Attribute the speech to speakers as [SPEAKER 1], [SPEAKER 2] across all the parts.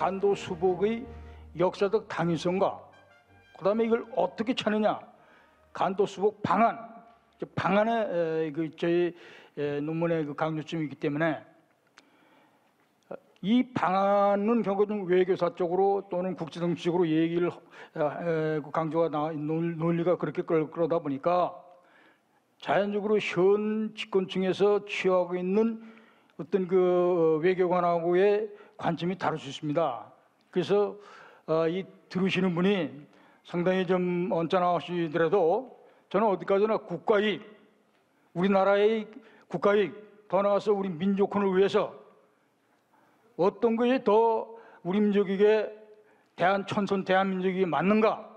[SPEAKER 1] 간도 수복의 역사적 당위성과 그다음에 이걸 어떻게 찾느냐? 간도 수복 방안. 저 방안에 에, 그 저희 에, 논문의 그 강조점이 있기 때문에 이 방안은 결국 좀 외교사 쪽으로 또는 국제정치적으로 얘기를 어, 에, 그 강조가 나 논- 논리가 그렇게 끌- 그러다 보니까 자연적으로 현 집권층에서 취하고 있는 어떤 그 외교관하고의 관점이 다를 수 있습니다. 그래서 어, 이 들으시는 분이 상당히 좀 언짢아하시더라도 저는 어디까지나 국가익, 우리나라의 국가익, 더 나아가서 우리 민족혼을 위해서 어떤 것이 더 우리 민족에게 대한 천선 대한민족이 맞는가?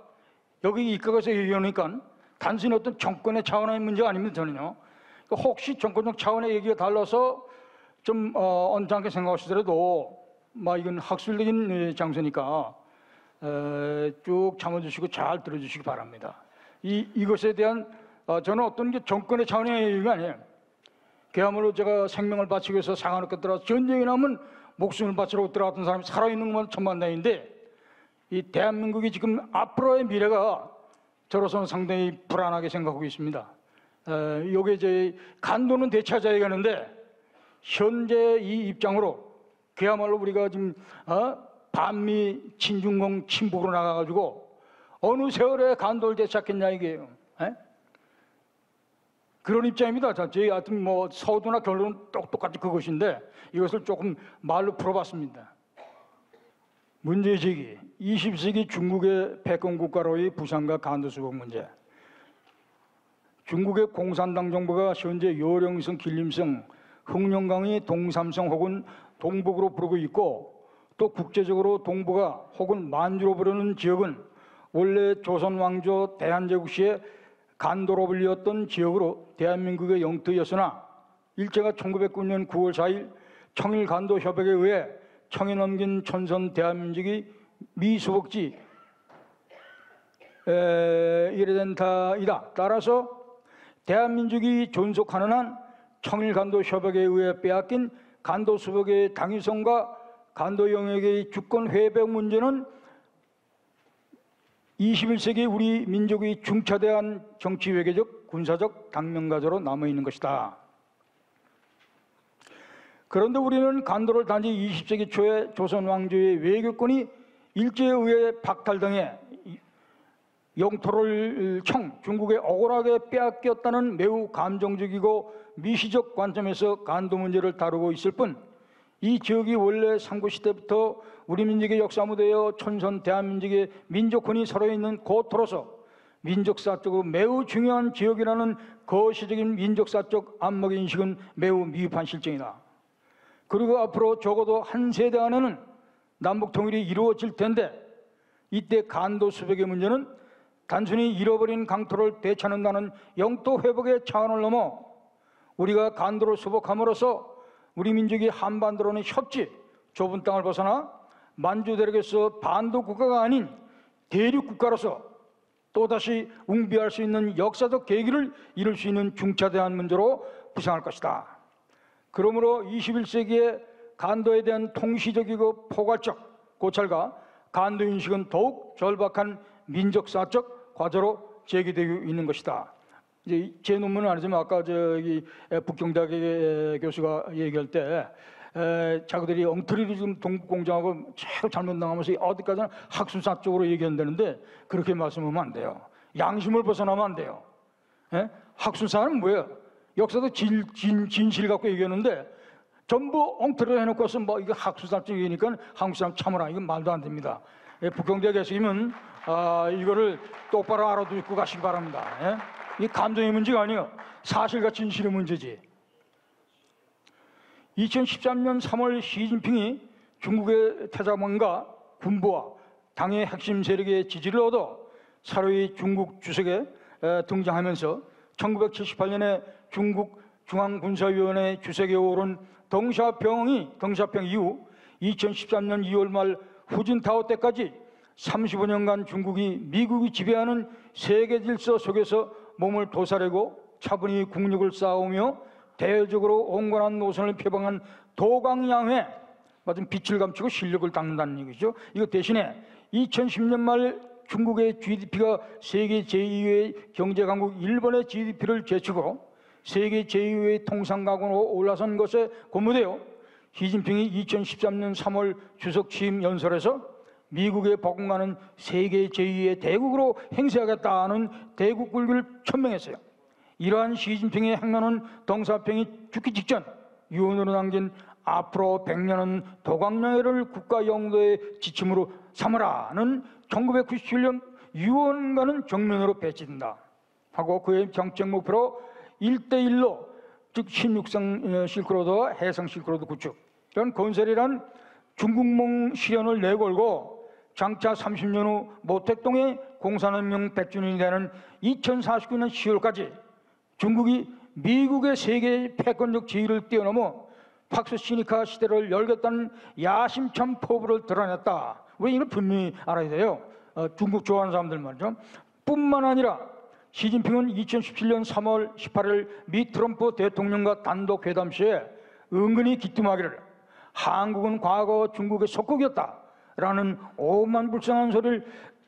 [SPEAKER 1] 여기 이과에서 얘기하니까 단순히 어떤 정권의 차원의 문제가 아닙니다 저는요. 혹시 정권적 차원의 얘기가 달라서 좀 어, 언짢게 생각하시더라도 막 이건 학술적인 예, 장소니까 에, 쭉 참아주시고 잘 들어주시기 바랍니다. 이 이것에 대한 어, 저는 어떤 게 정권의 얘기가 아니에요. 그야말로 제가 생명을 바치기 위해서 상하놓고 들어서 전쟁이 나면 목숨을 바치러 들어갔던 사람이 살아있는 것만 천만다인데 이 대한민국이 지금 앞으로의 미래가 저로서는 상당히 불안하게 생각하고 있습니다. 에, 요게 이제 간도는 되찾아야 하는데 현재 이 입장으로 그야말로 우리가 지금 어? 반미 친중공 친북으로 나가가지고 어느 세월에 간도를 되찾겠냐 이게요. 에? 그런 입장입니다. 자, 저희 하여튼 뭐 서두나 결론은 똑- 똑같이 그것인데 이것을 조금 말로 풀어봤습니다. 문제제기 20세기 중국의 패권 국가로의 부산과 간도 수복 문제 중국의 공산당 정부가 현재 요령성, 길림성, 흑룡강이 동삼성 혹은 동북으로 부르고 있고 또 국제적으로 동북아 혹은 만주로 부르는 지역은 원래 조선 왕조 대한제국 시에 간도로 불렸던 지역으로 대한민국의 영토였으나 일제가 1909년 9월 4일 청일 간도 협약에 의해 청이 넘긴 천선 대한민국이 미수복지 에, 이래 된 타이다. 따라서 대한민국이 존속하는 한 청일 간도 협약에 의해 빼앗긴 간도 수복의 당위성과 간도 영역의 주권 회복 문제는 21세기 우리 민족의 중차대한 정치 외교적 군사적 당면가조로 남아 있는 것이다. 그런데 우리는 간도를 단지 20세기 초에 조선 왕조의 외교권이 일제에 의해 박탈당해 영토를 청 중국에 억울하게 빼앗겼다는 매우 감정적이고 미시적 관점에서 간도 문제를 다루고 있을 뿐 이 지역이 원래 삼국시대부터 우리 민족의 역사 무대여 천선 대한민국의 민족혼이 서로 있는 고토로서 민족사적으로 매우 중요한 지역이라는 거시적인 민족사적 안목인식은 매우 미흡한 실정이다. 그리고 앞으로 적어도 한 세대 안에는 남북 통일이 이루어질 텐데 이때 간도 수백의 문제는 단순히 잃어버린 강토를 되찾는다는 영토 회복의 차원을 넘어 우리가 간도를 수복함으로써 우리 민족이 한반도로는 협지 좁은 땅을 벗어나 만주 대륙에서 반도 국가가 아닌 대륙 국가로서 또다시 웅비할 수 있는 역사적 계기를 이룰 수 있는 중차대한 문제로 부상할 것이다. 그러므로 21세기의 간도에 대한 통시적이고 포괄적 고찰과 간도 인식은 더욱 절박한 민족사적 과제로 제기되고 있는 것이다. 이제 제 논문은 아니지만 아까 저기 북경대학의 교수가 얘기할 때 에, 자기들이 엉터리로 지금 동북공장하고 자꾸 잘못 나가면서 어디까지나 학술사 쪽으로 얘기한다는데 그렇게 말씀하면 안 돼요. 양심을 벗어나면 안 돼요. 예? 학술사는 뭐예요? 역사도 진, 진, 진실 갖고 얘기하는데 전부 엉터리로 해놓고서 뭐 이거 학술사 쪽이니까 한국 사람 참으라 이건 말도 안 됩니다. 예, 북경대 교수님은 아, 이거를 똑바로 알아두고 가시기 바랍니다. 예? 이 감정의 문제가 아니에요. 사실과 진실의 문제지. 2013년 3월 시진핑이 중국의 태자망과 군부와 당의 핵심 세력의 지지를 얻어 사로이 중국 주석에 에, 등장하면서 1978년에 중국 중앙군사위원회 주석에 오른 덩샤병이 덩샤병 이후 2013년 2월 말 후진타오 때까지 35년간 중국이 미국이 지배하는 세계 질서 속에서 몸을 도사리고 차분히 국력을 쌓으며 대외적으로 온건한 노선을 표방한 도강양회 맞은 빛을 감추고 실력을 닦는다는 얘기죠. 이거 대신에 2010년 말 중국의 GDP가 세계 제2의 경제 강국 일본의 GDP를 제치고 세계 제2의 통상 가구로 올라선 것에 고무되어 시진핑이 2013년 3월 주석 취임 연설에서 미국에 버금가는 세계 제2의 대국으로 행세하겠다는 대국 굴기를 천명했어요. 이러한 시진핑의 행로는 덩사평이 죽기 직전 유언으로 남긴 앞으로 100년은 도광명예를 국가 영도의 지침으로 삼으라는 1997년 유언과는 정면으로 배치된다. 하고 그의 정책 목표로 1대1로 즉 16성 실크로드 해상 실크로드 구축 이런 건설이란 중국몽 실현을 내걸고 장차 30년 후 모택동의 공산혁명 100주년이 되는 2049년 10월까지 중국이 미국의 세계 패권적 지위를 뛰어넘어 팍스 시니카 시대를 열겠다는 야심찬 포부를 드러냈다. 왜 이걸 분명히 알아야 돼요? 어, 중국 좋아하는 사람들 말이죠. 뿐만 아니라 시진핑은 2017년 3월 18일 미 트럼프 대통령과 단독 회담 시에 은근히 기뜸하기를 한국은 과거 중국의 속국이었다 라는 오만 불쌍한 소리를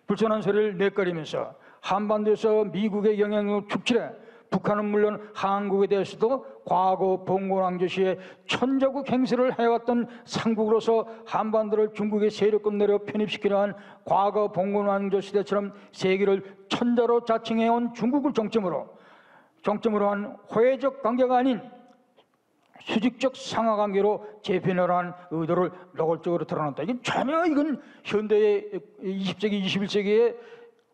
[SPEAKER 1] 불쌍한 소리를 내거리면서 한반도에서 미국의 영향력을 축출해 북한은 물론 한국에 대해서도 과거 봉건왕조 시에 천자국 행세를 해왔던 상국으로서 한반도를 중국의 세력권 내려 편입시키려 한 과거 봉건왕조 시대처럼 세계를 천자로 자칭해온 중국을 정점으로 정점으로 한 호혜적 관계가 아닌 수직적 상하 관계로 재편을한 의도를 노골적으로 드러났다. 이게 전혀 이건 현대의 20세기, 21세기의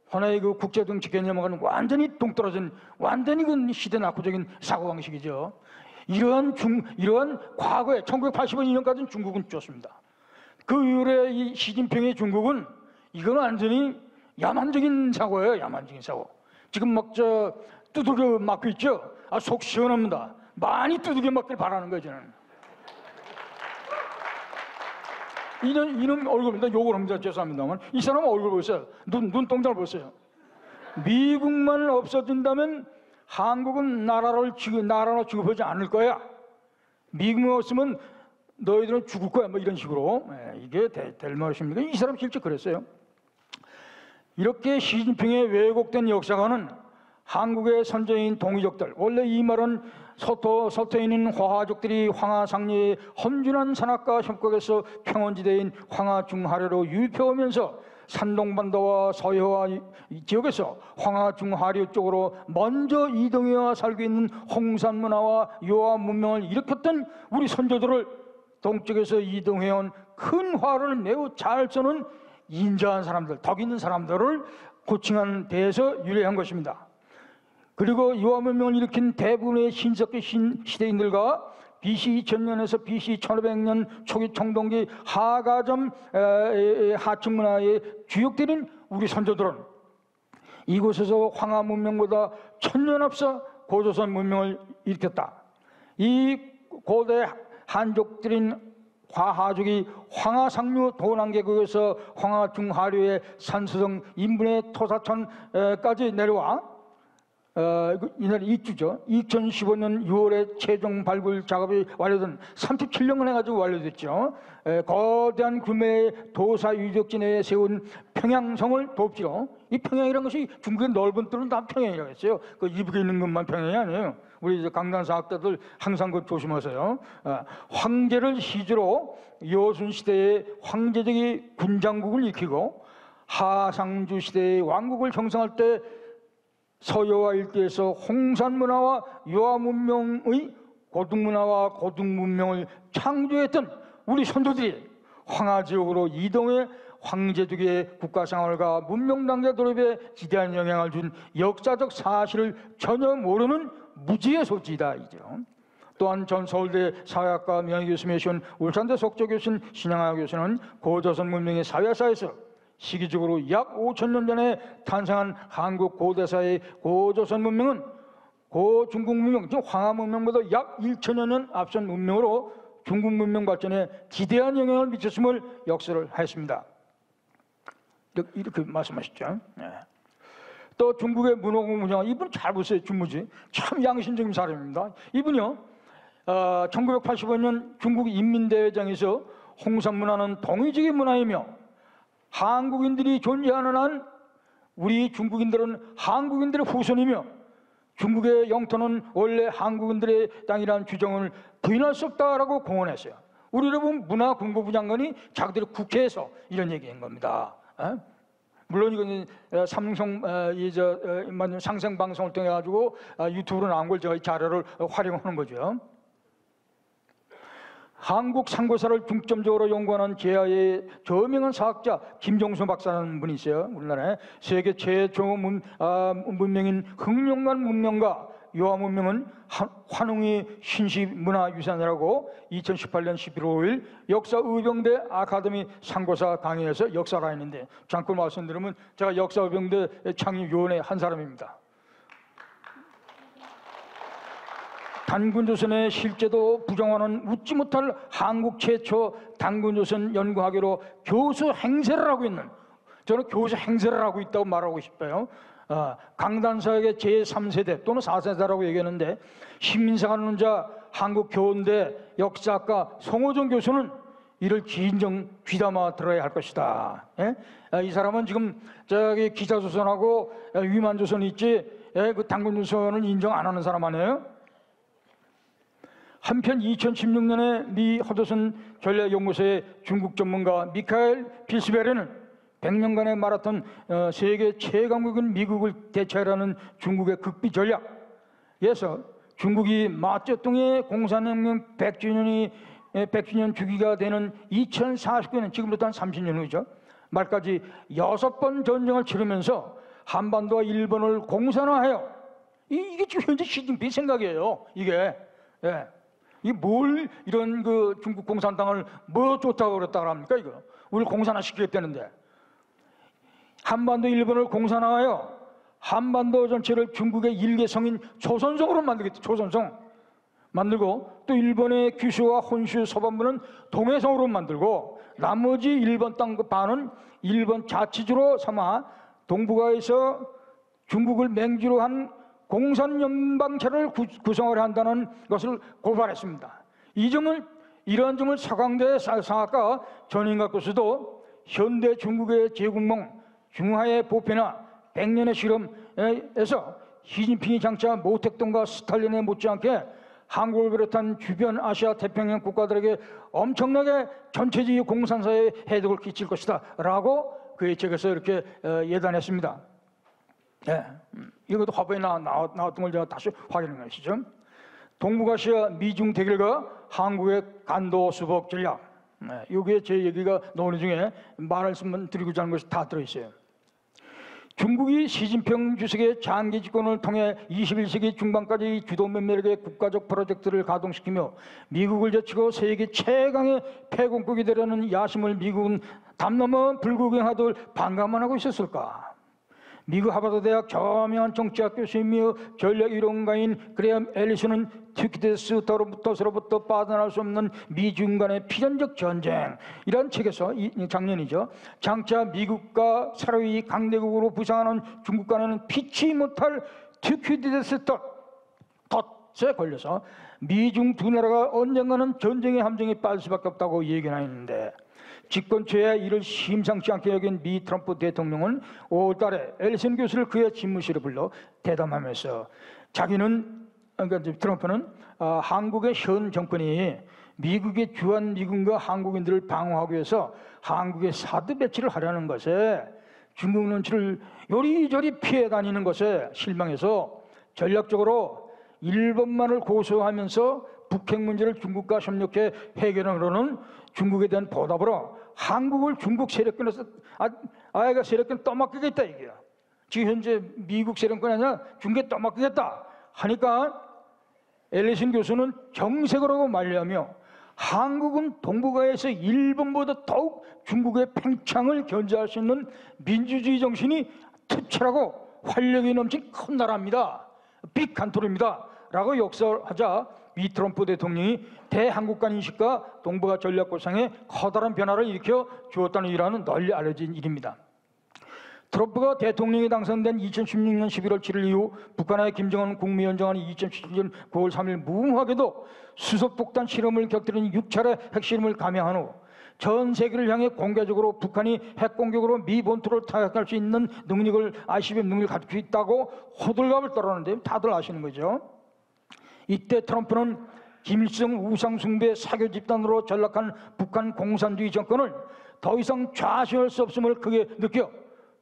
[SPEAKER 1] 하나의 그 국제 정치 개념과는 완전히 동떨어진 완전히 그 시대 낙후적인 사고 방식이죠. 이러한 중 이러한 과거에 1985년까지는 중국은 좋습니다. 그 이후에 이 시진핑의 중국은 이건 완전히 야만적인 사고예요. 야만적인 사고. 지금 막 저 두들겨 맞고 있죠. 아 속 시원합니다. 많이 두들겨 맞길 바라는 거예요 저는. 이놈, 이놈 얼굴입니다. 욕을 합니다. 죄송합니다만. 이 사람 얼굴 보세요. 눈, 눈동자를 보세요. 미국만 없어진다면 한국은 나라를 지금 나라로 취급하지 않을 거야. 미국만 없으면 너희들은 죽을 거야. 뭐 이런 식으로. 예, 이게 될, 될 말씀입니까? 이 사람 실제 그랬어요. 이렇게 시진핑의 왜곡된 역사관은 한국의 선조인 동이족들 원래 이 말은 서터 서터에 있는 화하족들이 황하상리의 험준한 산악과 협곡에서 평원지대인 황하중하류로 유입해오면서 산동반도와 서해와 지역에서 황하중하류 쪽으로 먼저 이동해와 살고 있는 홍산 문화와 요하 문명을 일으켰던 우리 선조들을 동쪽에서 이동해온 큰 화를 매우 잘 써는 인자한 사람들, 덕 있는 사람들을 고칭한 데에서 유래한 것입니다. 그리고 유화문명을 일으킨 대부분의 신석기 신 시대인들과 BC 2000년에서 BC 1500년 초기 청동기 하가점 하층 문화의 주역들인 우리 선조들은 이곳에서 황하 문명보다 천년 앞서 고조선 문명을 일으켰다. 이 고대 한족들인 화하족이 황하상류 도난계국에서 황하중하류의 산수성 인분의 토사천까지 내려와 어, 이날 이주죠. 2015년 6월에 최종 발굴 작업이 완료된 37년을 해가지고 완료됐죠. 에, 거대한 규모의 도사 유적지 내에 세운 평양성을 돕지로 이 평양이라는 것이 중국의 넓은 뜰은 다 평양이라고 했어요. 그 이북에 있는 것만 평양이 아니에요. 우리 이제 강단사 학자들 항상 그 조심하세요. 어, 황제를 시주로 여순 시대의 황제적인 군장국을 익히고 하상주 시대의 왕국을 형성할 때 서여와 일대에서 홍산 문화와 유화 문명의 고등 문화와 고등 문명을 창조했던 우리 선조들이 황하 지역으로 이동해 황제족의 국가 생활과 문명 단계 도입에 지대한 영향을 준 역사적 사실을 전혀 모르는 무지의 소지다 이죠. 또한 전 서울대 사회학과 명예교수이신 울산대 속조 교수인 신양하 교수는 고조선 문명의 사회사에서 시기적으로 약 5천 년 전에 탄생한 한국 고대사의 고조선 문명은 고중국 문명, 즉 황하 문명보다 약 1천여 년 앞선 문명으로 중국 문명 발전에 기대한 영향을 미쳤음을 역설을 했습니다. 이렇게, 말씀하셨죠. 네. 또 중국의 문호공 문양 이분 잘 보세요 준무지 참 양심적인 사람입니다. 이분요 어, 1985년 중국 인민대회장에서 홍산 문화는 동의적인 문화이며 한국인들이 존재하는 한 우리 중국인들은 한국인들의 후손이며 중국의 영토는 원래 한국인들의 땅이라는 주장을 부인할 수 없다라고 공언했어요. 우리 여러분 문화공보부 장관이 자기들 국회에서 이런 얘기한 겁니다. 에? 물론 어, 삼성 어, 이저 어, 상생 방송을 통해 가지고 유튜브로 나온 걸 저희 자료를 활용하는 거죠. 한국 상고사를 중점적으로 연구하는 제아의 저명한 사학자 김종수 박사라는 분이 있어요. 우리나라에 세계 최초 문, 아, 문명인 흑룡관 문명과 요하 문명은 환웅이 신시 문화유산이라고 2018년 11월 5일 역사의병대 아카데미 상고사 강의에서 역사를 했는데 잠깐 말씀드리면 제가 역사의병대 창립위원회 한 사람입니다. 단군조선의 실제도 부정하는 웃지 못할 한국 최초 단군조선 연구학회로 교수 행세를 하고 있는 저는 교수 행세를 하고 있다고 말하고 싶어요. 어, 강단사에게 제3세대 또는 4세대라고 얘기하는데 신민사관 자 한국교원대 역사학과 송호정 교수는 이를 진정 귀담아 들어야 할 것이다. 예? 아, 이 사람은 지금 저기 기자조선하고 위만조선 있지 예? 그 당군조선을 인정 안 하는 사람 아니에요? 한편 2016년에 미 허드슨 전략연구소의 중국 전문가 미카엘 필스베르는 100년간의 마라톤 어, 세계 최강국인 미국을 대체하라는 중국의 극비 전략에서 중국이 마쩌뚱의 공산혁명 100주년이 100주년 주기가 되는 2049년 지금부터 한 30년 후죠. 말까지 여섯 번 전쟁을 치르면서 한반도와 일본을 공산화해요. 이게 지금 현재 시진핑 생각이에요. 이게 예. 이 뭘 이런 그 중국 공산당을 뭐 좋다고 그랬다 그럽니까 이거? 우리 공산화 시키겠다는데 한반도 일본을 공산화하여 한반도 전체를 중국의 일개성인 조선성으로 만들겠다. 조선성 만들고 또 일본의 규슈와 혼슈 서반부는 동해성으로 만들고 나머지 일본 땅 반은 일본 자치주로 삼아 동북아에서 중국을 맹주로 한 공산연방체를 구성을 한다는 것을 고발했습니다. 이 점을 이러한 점을 서강대 상학과 전인각 교수도 현대 중국의 제국몽 중화의 보편화, 백년의 실험에서 시진핑이 장차 모택동과 스탈린에 못지않게 한국을 비롯한 주변 아시아 태평양 국가들에게 엄청나게 전체주의 공산사에 해독을 끼칠 것이다 라고 그의 책에서 이렇게 어, 예단했습니다. 네, 이것도 화보에 나, 왔던 걸 제가 다시 확인한 것이죠. 동북아시아 미중 대결과 한국의 간도 수복 전략. 네, 여기에 제 얘기가 나오는 중에 말씀 드리고자 하는 것이 다 들어있어요. 중국이 시진핑 주석의 장기 집권을 통해 21세기 중반까지 주도 면밀하게 국가적 프로젝트를 가동시키며 미국을 제치고 세계 최강의 패공국이 되려는 야심을 미국은 담 넘어 불구경하듯 반감만 하고 있었을까? 미국 하버드 대학 저명한 정치학 교수이며 전략 이론가인 그레엄 앨리슨은 튀키데스터로부터 빠져나올 수 없는 미중 간의 필연적 전쟁 이런 책에서 이, 작년이죠. 장차 미국과 사로이 강대국으로 부상하는 중국 간에는 피치 못할 튀키데스 덫에 걸려서 미중 두 나라가 언젠가는 전쟁의 함정에 빠질 수밖에 없다고 얘기나 했는데 집권초에 이를 심상치 않게 여긴 미 트럼프 대통령은 5월 달에 엘슨 교수를 그의 집무실에 불러 대담하면서 자기는 그러니까 트럼프는 어, 한국의 현 정권이 미국의 주한 미군과 한국인들을 방어하기 위해서 한국의 사드 배치를 하려는 것에 중국 눈치를 요리조리 피해 다니는 것에 실망해서 전략적으로 일본만을 고소하면서 북핵 문제를 중국과 협력해 해결하려는 중국에 대한 보답으로 한국을 중국 세력권에서 아, 아이가 세력권 떠맡기겠다 이게야. 지금 현재 미국 세력권 아니라 중국에 떠맡기겠다 하니까 엘리슨 교수는 정색을 하고 말리하며 한국은 동북아에서 일본보다 더욱 중국의 팽창을 견제할 수 있는 민주주의 정신이 특출하고 활력이 넘친 큰 나라입니다. 빅 간토리입니다. 라고 역설하자 미 트럼프 대통령이 대한국간 인식과 동북아 전략 구상에 커다란 변화를 일으켜 주었다는 일화는 널리 알려진 일입니다. 트럼프가 대통령이 당선된 2016년 11월 7일 이후 북한의 김정은 국무위원장은 2017년 9월 3일 무모하게도 수소폭탄 실험을 격들인 6차례 핵실험을 감행한 후 전 세계를 향해 공개적으로 북한이 핵 공격으로 미 본토를 타격할 수 있는 능력을 ICBM 능력을 가지고 있다고 호들갑을 떨었는데 다들 아시는 거죠. 이때 트럼프는 김일성 우상숭배 사교 집단으로 전락한 북한 공산주의 정권을 더 이상 좌시할 수 없음을 크게 느껴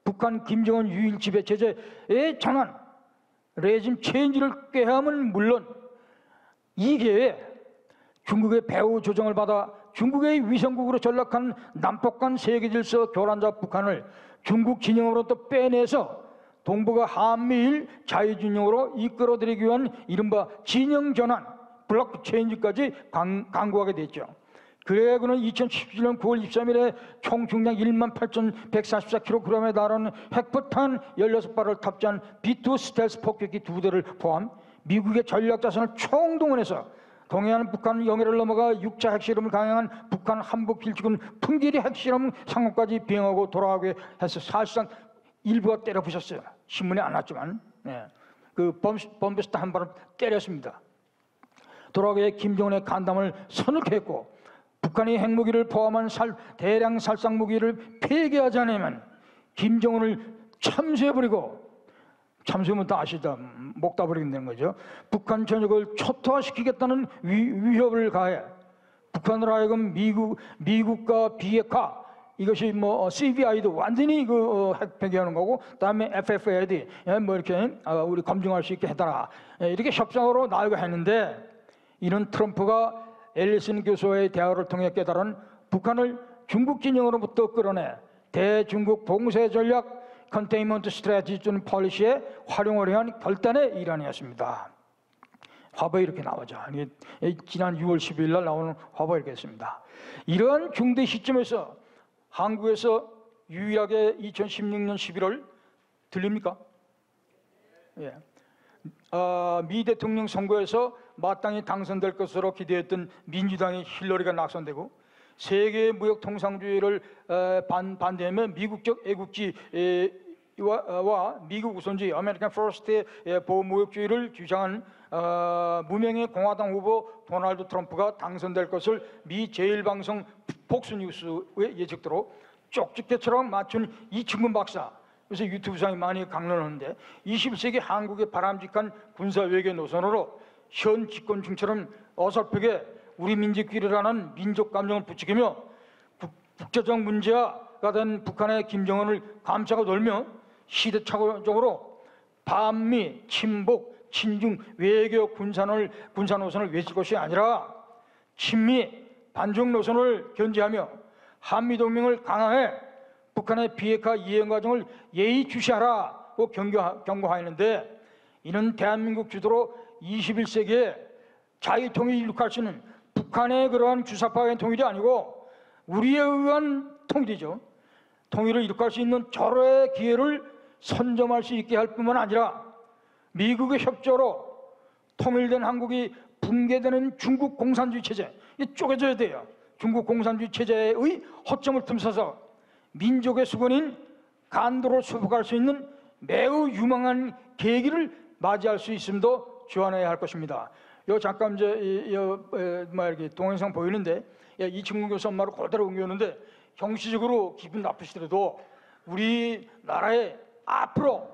[SPEAKER 1] 북한 김정은 유일 지배 체제의 전환 레짐 체인지를 꾀함은 물론 이게 중국의 배후 조정을 받아 중국의 위성국으로 전락한 남북한 세계 질서 교란자 북한을 중국 진영으로부터 빼내서 동북아 한미일 자유진영으로 이끌어들이기 위한 이른바 진영 전환 블록 체인지까지 강, 강구하게 됐죠. 그래 그는 2017년 9월 23일에 총 중량 1만 8,144kg에 달하는 핵포탄 16발을 탑재한 B2 스텔스 폭격기 두 대를 포함 미국의 전략 자산을 총동원해서 동해안 북한 영해를 넘어가 6차 핵실험을 강행한 북한 한복 필지군 풍계리 핵실험 상공까지 비행하고 돌아가게 해서 사실상 일부가 때려 부셨어요. 신문에 안 났지만 네. 그 범베스트 한 발을 때렸습니다. 돌아가게 김정은의 간담을 선언했고 북한이 핵무기를 포함한 살, 대량 살상 무기를 폐기하지 않으면 김정은을 참수해버리고 참수하면 다 아시다 목 다 버리겠다는 거죠. 북한 전역을 초토화시키겠다는 위, 협을 가해 북한으로 하여금 미국 미국과 비핵화 이것이 뭐 어, CVI도 완전히 그 어, 핵 폐기하는 거고 그다음에 FFAD 예, 뭐 이렇게 어, 우리 검증할 수 있게 해달라 예, 이렇게 협상으로 나아가 했는데 이런 트럼프가 앨리슨 교수와의 대화를 통해 깨달은 북한을 중국 진영으로부터 끌어내 대중국 봉쇄 전략 containment strategy policy에 활용을 위한 결단의 일환이었습니다. 화보에 이렇게 나오죠. 지난 6월 12일 날 나오는 화보에 이렇게 있습니다. 이러한 중대 시점에서 한국에서 유일하게 2016년 11월 들립니까? 예. 어, 미 대통령 선거에서 마땅히 당선될 것으로 기대했던 민주당의 힐러리가 낙선되고 세계 무역 통상주의를 어, 반, 반대하며 미국적 애국주의와 어, 미국 우선주의 American First의 보호무역주의를 주장한 어, 무명의 공화당 후보 도널드 트럼프가 당선될 것을 미 제1방송 폭스뉴스의 예측대로 쪽집게처럼 맞춘 이충근 박사 그래서 유튜브상에 많이 강론하는데 21세기 한국의 바람직한 군사 외교 노선으로 현 집권 중처럼 어설프게 우리 민족끼리라는 민족 감정을 부추기며 국 제적 문제가 된 북한의 김정은을 감싸고 놀며 시대착오적으로 반미, 친북, 친중 외교 군산을 군사 노선을 외칠 것이 아니라 친미, 반중 노선을 견지하며 한미 동맹을 강화해 북한의 비핵화 이행 과정을 예의주시하라고 경고, 경고하였는데 이는 대한민국 주도로 21세기에 자유통일을 이룩할 수 있는 북한의 그러한 주사파의 통일이 아니고 우리에 의한 통일이죠. 통일을 이룩할 수 있는 절호의 기회를 선점할 수 있게 할 뿐만 아니라 미국의 협조로 통일된 한국이 붕괴되는 중국 공산주의 체제 이 쪼개져야 돼요. 중국 공산주의 체제의 허점을 틈서서 민족의 수건인 간도로 수복할 수 있는 매우 유망한 계기를 맞이할 수 있음도 주안해야 할 것입니다. 요 잠깐 이제 이, 요, 에, 뭐 이렇게 동영상 보이는데 예, 이충국 교수 엄마를 그대로 옮겼는데 형식적으로 기분 나쁘시더라도 우리 나라의 앞으로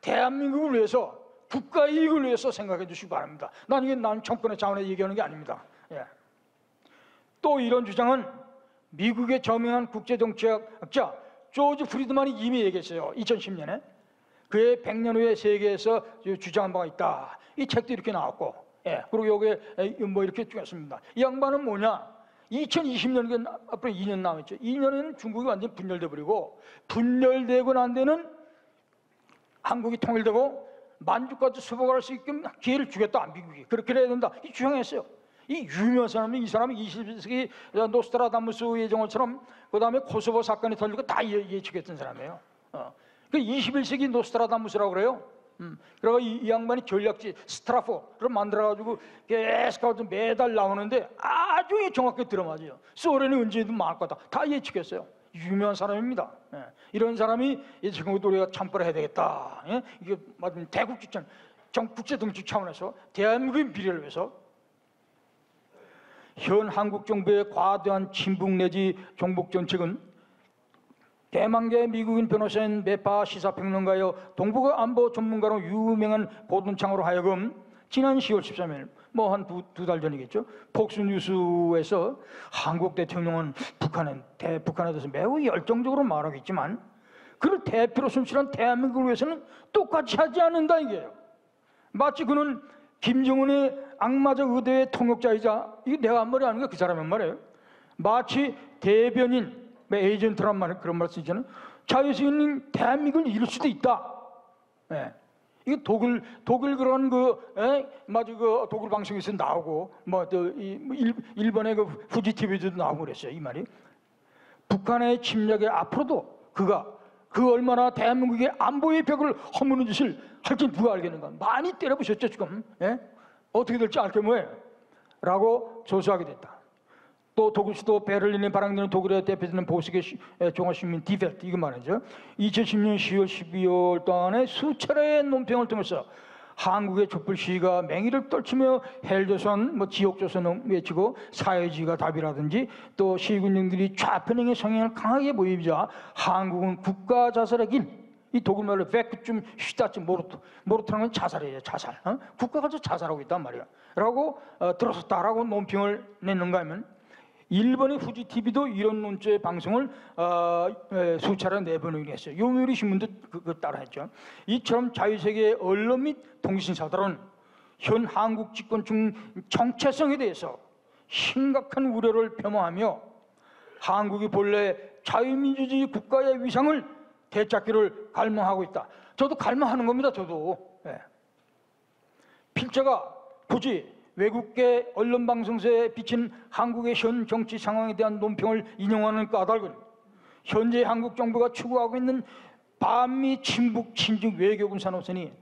[SPEAKER 1] 대한민국을 위해서 국가 이익을 위해서 생각해 주시기 바랍니다. 난 이게 난 정권의 차원에 얘기하는 게 아닙니다. 예. 또 이런 주장은 미국의 저명한 국제정치학자 조지 프리드만이 이미 얘기했어요. 2010년에 그의 100년 후에 세계에서 주장한 바가 있다. 이 책도 이렇게 나왔고, 예. 그리고 여기에 뭐 이렇게 찍었습니다. 이 양반은 뭐냐? 2020년 앞으로 2년 남았죠. 2년에는 중국이 완전 분열돼 버리고 분열되고 난 데는 한국이 통일되고 만주까지 수복할 수 있게 기회를 주겠다 미국이 그렇게 해야 된다 이 주장했어요. 이 유명한 사람이 이 사람이 21세기 노스트라다무스 예정원처럼 그 다음에 코소보 사건이 터지고 다 예측했던 사람이에요. 어. 그 21세기 노스트라다무스라고 그래요. 음. 그래가 이, 이, 양반이 전략지 Stratfor를 만들어가지고 계속 매달 나오는데 아주 정확하게 들어맞아요. 소련이 언제든 망할 거다. 다 예측했어요. 유명한 사람입니다. 예. 이런 사람이 이 친구도 우리가 참고를 해야 되겠다. 예? 이게 맞으면 대국 주권, 정 국제 정치 차원에서 대한민국의 미래를 위해서 현 한국 정부의 과도한 친북 내지 종북 정책은 대만계 미국인 변호사인 메파 시사평론가여 동북아 안보 전문가로 유명한 고든창으로 하여금 지난 10월 13일 뭐 한 두 달 전이겠죠 폭스뉴스에서 한국 대통령은 북한은 대 북한에 대해서 매우 열정적으로 말하겠지만 그를 대표로 순실한 대한민국을 위해서는 똑같이 하지 않는다 이게요. 마치 그는 김정은의 악마적 의도의 통역자이자 이게 내가 한 말이 아닌 거그 사람의 말이에요. 마치 대변인, 뭐 에이전트란 말 그런 말 쓰잖아요. 자유주의인 대한민국을 이룰 수도 있다. 예. 이게 독일 독일 그런 그 에? 마치 그 독일 방송에서 나오고 뭐저이 뭐 일, 일본의 그 후지 TV도 나오고 그랬어요. 이 말이 북한의 침략에 앞으로도 그가 그 얼마나 대한민국의 안보의 벽을 허무는 짓을 할지 누가 알겠는가? 많이 때려부셨죠 지금. 예? 어떻게 될지 알게 뭐예요? 라고 조사하게 됐다. 또 독일 수도 베를린에 발행되는 독일의 대표되는 보수계 종합신문 디펠트 이거 말이죠. 2010년 10월 12월 동안에 수차례의 논평을 통해서 한국의 촛불 시위가 맹위를 떨치며 헬조선, 뭐 지옥조선을 외치고 사회주의가 답이라든지 또 시군령들이 좌편행의 성향을 강하게 보이자 한국은 국가 자살의 길, 이 독일말로 베크쯤 슈타츠 모르트, 모르트라는 자살이에요, 자살. 어? 국가가 저 자살하고 있단 말이야. 라고 어, 들었었다라고 논평을 냈는가 하면 일본의 후지 TV도 이런 논조의 방송을 어, 에, 수차례 내보내긴 했어요. 요미우리 신문도 그, 그 따라했죠. 이처럼 자유세계 언론 및 통신사들은 현 한국 집권 중 정체성에 대해서 심각한 우려를 표명하며 한국이 본래 자유민주주의 국가의 위상을 되찾기를 갈망하고 있다. 저도 갈망하는 겁니다. 저도. 예. 필자가 굳이 외국계 언론 방송사에 비친 한국의 현 정치 상황에 대한 논평을 인용하는 까닭은 현재 한국 정부가 추구하고 있는 반미 친북 친중 외교군 산업선이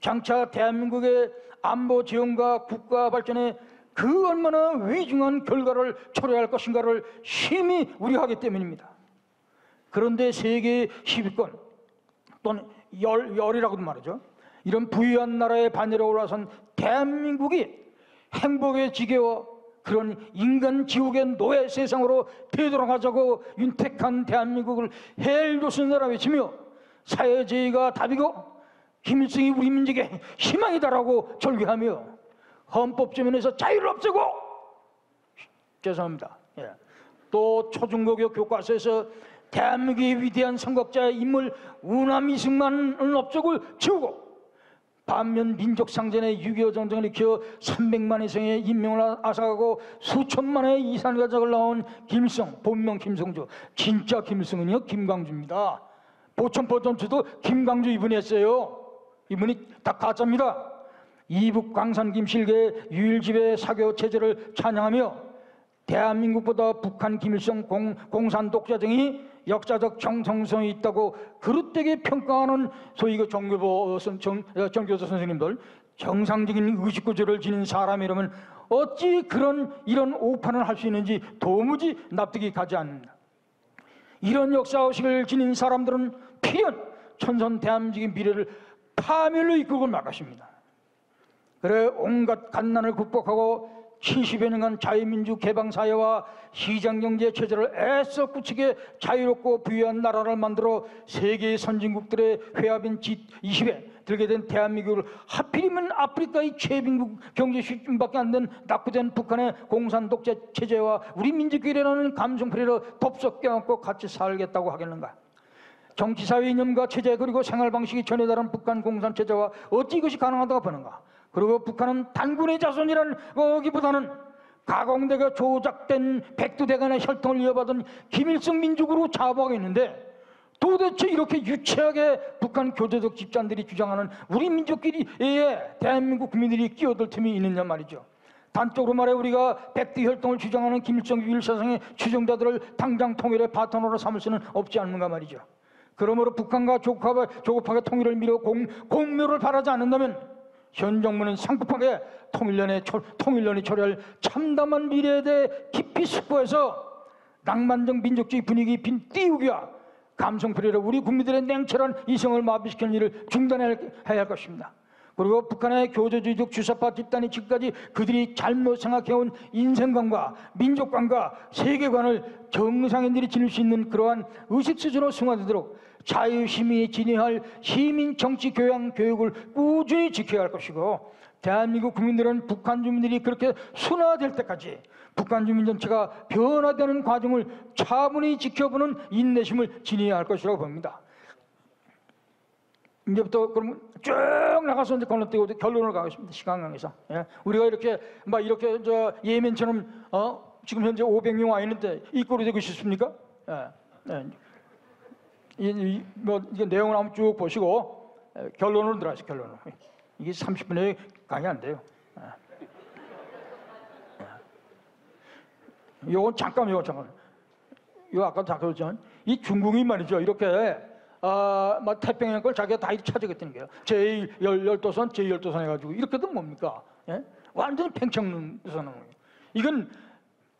[SPEAKER 1] 장차 대한민국의 안보 지원과 국가 발전에 그 얼마나 위중한 결과를 초래할 것인가를 심히 우려하기 때문입니다. 그런데 세계 10위권 또는 열, 열이라고도 말하죠. 이런 부유한 나라의 반열에 올라선 대한민국이 행복의 지게와 그런 인간 지옥의 노예 세상으로 되돌아가자고 윤택한 대한민국을 헬 조선 나라 외치며 사회주의가 답이고 김일성이 우리 민족의 희망이다라고 절규하며 헌법조문에서 자유를 없애고 죄송합니다. 예. 또 초중고교 교과서에서 대한민국의 위대한 선각자의 인물 우남 이승만을 업적을 지우고 반면 민족 상전의 6.25 전쟁을 일으켜 300만 이상의 인명을 앗아가고 수천만의 이산 가족을 낳은 김일성, 본명 김성주. 진짜 김일성은요 김광주입니다. 보천포 전투도 김광주 이분이 했어요. 이분이 다 가짜입니다. 이북 광산 김실계 유일집의 사교 체제를 찬양하며 대한민국보다 북한 김일성 공, 공산 독자정이 역사적 정성성이 있다고 그릇되게 평가하는 소위 그 정교보 정, 어, 정교조 선생님들 정상적인 의식구조를 지닌 사람이라면 어찌 그런 이런 오판을 할 수 있는지 도무지 납득이 가지 않는다. 이런 역사의식을 지닌 사람들은 필연 천선 대한민국의 미래를 파멸로 이끌고 말 것입니다. 그래 온갖 갓난을 극복하고 70여 년간 자유민주 개방 사회와 시장 경제 체제를 애써 굳히게 자유롭고 부유한 나라를 만들어 세계 선진국들의 회합인 G20에 들게 된 대한민국을 하필이면 아프리카의 최빈국 경제 수준밖에 안 된 낙후된 북한의 공산 독재 체제와 우리 민족끼리라는 감성풀이로 덥석 껴안고 같이 살겠다고 하겠는가? 정치사회 이념과 체제 그리고 생활 방식이 전혀 다른 북한 공산 체제와 어찌 이것이 가능하다고 보는가? 그리고 북한은 단군의 자손이라는 거기보다는 가공대가 조작된 백두대간의 혈통을 이어받은 김일성 민족으로 자부하고 있는데 도대체 이렇게 유치하게 북한 교제적 집단들이 주장하는 우리 민족끼리에 대한민국 국민들이 끼어들 틈이 있느냐 말이죠. 단적으로 말해 우리가 백두 혈통을 주장하는 김일성 유일사상의 추종자들을 당장 통일의 바톤으로 삼을 수는 없지 않는가 말이죠. 그러므로 북한과 조급하게, 조급하게 통일을 미뤄 공, 공묘를 바라지 않는다면 현 정부는 상급하게 통일련의 통일련이 초래할 참담한 미래에 대해 깊이 숙고해서 낭만적 민족주의 분위기 빈 띄우기와 감성풀이로 우리 국민들의 냉철한 이성을 마비시키는 일을 중단해야 할 것입니다. 그리고 북한의 교조주의적 주사파 집단이 지금까지 그들이 잘못 생각해온 인생관과 민족관과 세계관을 정상인들이 지닐 수 있는 그러한 의식 수준으로 승화되도록 자유시민이 진행할 시민 정치 교양 교육을 꾸준히 지켜야 할 것이고 대한민국 국민들은 북한 주민들이 그렇게 순화될 때까지 북한 주민 전체가 변화되는 과정을 차분히 지켜보는 인내심을 지녀야 할 것이라고 봅니다. 이제부터 그러면 쭉 나가서 이제 건너뛰고 결론을 가겠습니다. 시간 관계상. 예. 우리가 이렇게 막 이렇게 저 예멘처럼 어 지금 현재 500명 와 있는데 이 꼴이 되고 싶습니까? 예. 예. 이, 이, 뭐 이게 내용을 한번 쭉 보시고 예, 결론으로 들어가시 결론으로. 이게 30분의 강의 안 돼요. 예. 요건 잠깐 요거 잠깐. 요 아까 잠깐 그랬죠. 이 중국이 말이죠. 이렇게 아, 막 태평양 걸 자기가 다 찾아겠다는 거예요. 제1 열도선, 제1열도선 해가지고 이렇게도 뭡니까? 예? 완전히 팽창 선언 거예요. 이건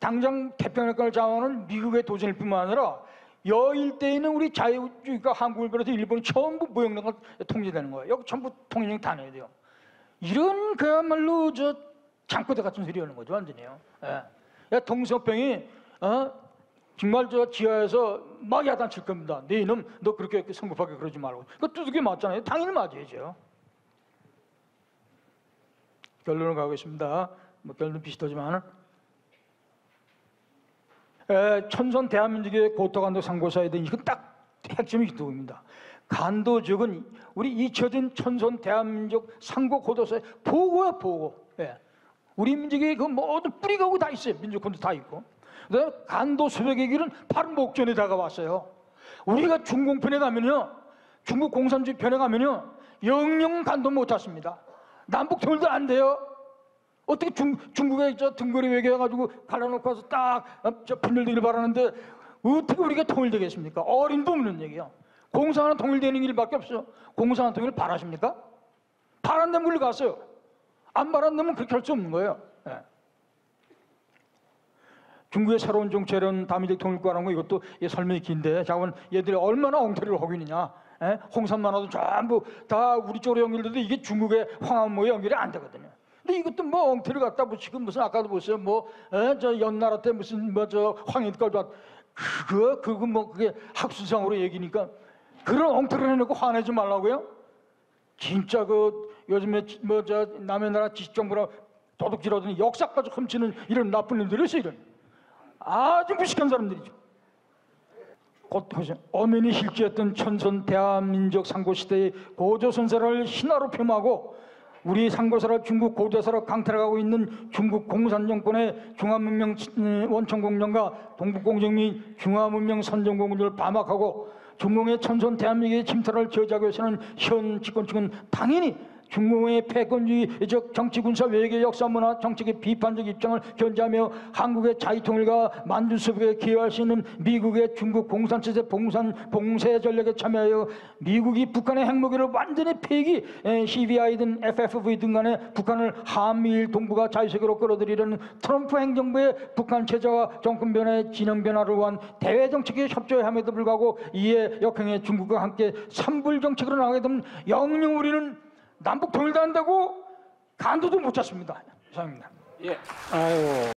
[SPEAKER 1] 당장 태평양 걸 장하는 미국의 도전일 뿐만 아니라 여일대에 있는 우리 자유주의가 한국을 그래서 일본이 전부 무역량을 통제되는 거예요. 여기 전부 통일령 다 내야 돼요. 이런 그야말로 저 장꼬대 같은 소리 하는 거죠, 완전히요. 예. 야, 동서병이 어? 정말 저 지하에서 막 야단칠 겁니다. 네 이놈 너 그렇게 성급하게 그러지 말고. 그 두둑이 맞잖아요. 당연히 맞아야죠. 결론을 가겠습니다. 뭐 결론 비슷하지만 에, 천선 대한민국의 고토간도 상고사에 대한 이건 딱 핵심이 이겁니다. 간도적은 우리 잊혀진 천선 대한민국 상고 고도사의 보고야 보고. 예. 우리 민족의 그 모든 뿌리가 다 있어요. 민족권도 다 있고. 간도 수백의 길은 바로 목전에 다가왔어요. 우리가 중공편에 가면요, 중국 공산주의 편에 가면요, 영영 간도 못 잡습니다. 남북 통일도 안 돼요. 어떻게 중, 중국에 저 등거리 외교해가지고 갈라놓고 와서 딱저 분열되길 바라는데 어떻게 우리가 통일되겠습니까? 어림도 없는 얘기야. 공산은 통일되는 길밖에 없어요. 공산은 통일 바라십니까? 바란다면 물러 갔어요. 안 바란다면 그렇게 할 수 없는 거예요. 예. 중국의 새로운 정체는 다민족 통일과라는 거 이것도 이 설명이 긴데 잠깐 얘들이 얼마나 엉터리를 하고 있느냐 에? 홍삼만 와도 전부 다 우리 쪽으로 연결돼도 이게 중국의 황한무에 연결이 안 되거든요 근데 이것도 뭐 엉터리 갖다 붙이고 무슨 아까도 보세요 뭐저 연나라 때 무슨 뭐 저 황인걸 그거 그거 뭐 그게 학술상으로 얘기니까 그런 엉터리를 해놓고 화내지 말라고요 진짜 그 요즘에 뭐 저 남의 나라 지식정보라 도둑질하더니 역사까지 훔치는 이런 나쁜 놈들이 있어 이런 아주 무식한 사람들이죠. 곧. 엄연히 실제였던 천선 대한민족 상고시대의 고조선사를 신화로 폄하고 우리 상고사를 중국 고조사로 강탈하고 있는 중국 공산정권의 중화문명 원천공정과 동북공정 및 중화문명 선정공정을 반박하고 중공의 천선 대한민국의 침탈을 저지하기 위해서는 현 집권층은 당연히 중공의 패권주의적 정치 군사 외교 역사 문화 정책의 비판적 입장을 견제하며 한국의 자유통일과 만주수복에 기여할 수 있는 미국의 중국 공산체제 봉산 봉쇄 전략에 참여하여 미국이 북한의 핵무기를 완전히 폐기 에, CBI든 FFV든 간에 북한을 한미일 동북아 자유세계로 끌어들이려는 트럼프 행정부의 북한 체제와 정권 변화의 진영 변화를 위한 대외 정책에 협조함에도 불구하고 이에 역행해 중국과 함께 삼불 정책으로 나가게 되면 영영 우리는 남북 통일도 한다고 간도도 못 잡습니다. 이상입니다.
[SPEAKER 2] 예. 아유.